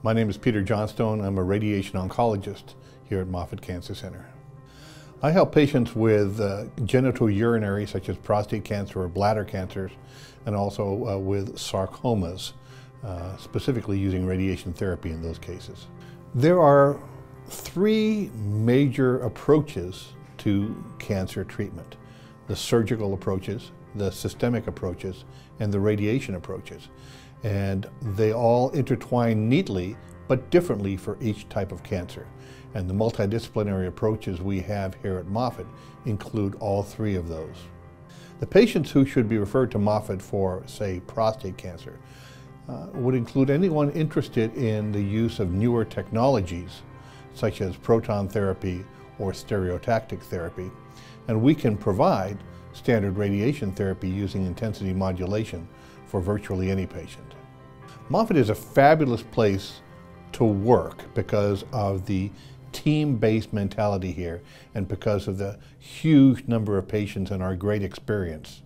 My name is Peter Johnstone. I'm a radiation oncologist here at Moffitt Cancer Center. I help patients with uh, genitourinary, such as prostate cancer or bladder cancers, and also uh, with sarcomas, uh, specifically using radiation therapy in those cases. There are three major approaches to cancer treatment. The surgical approaches, the systemic approaches, and the radiation approaches and they all intertwine neatly but differently for each type of cancer. And the multidisciplinary approaches we have here at Moffitt include all three of those. The patients who should be referred to Moffitt for, say, prostate cancer uh, would include anyone interested in the use of newer technologies, such as proton therapy or stereotactic therapy. And we can provide standard radiation therapy using intensity modulation for virtually any patient. Moffitt is a fabulous place to work because of the team-based mentality here and because of the huge number of patients and our great experience.